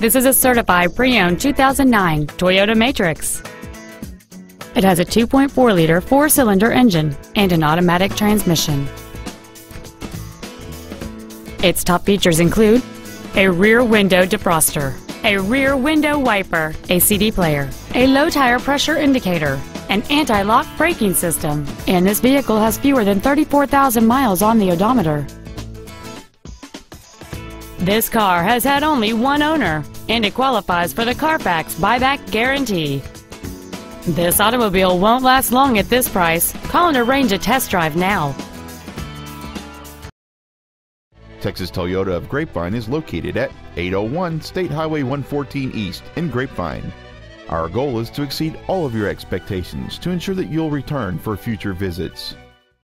This is a certified pre-owned 2009 Toyota Matrix. It has a 2.4-liter four-cylinder engine and an automatic transmission. Its top features include a rear window defroster, a rear window wiper, a CD player, a low tire pressure indicator, an anti-lock braking system, and this vehicle has fewer than 34,000 miles on the odometer. This car has had only one owner, and it qualifies for the Carfax buyback guarantee. This automobile won't last long at this price. Call and arrange a test drive now. Texas Toyota of Grapevine is located at 801 State Highway 114 East in Grapevine. Our goal is to exceed all of your expectations to ensure that you'll return for future visits.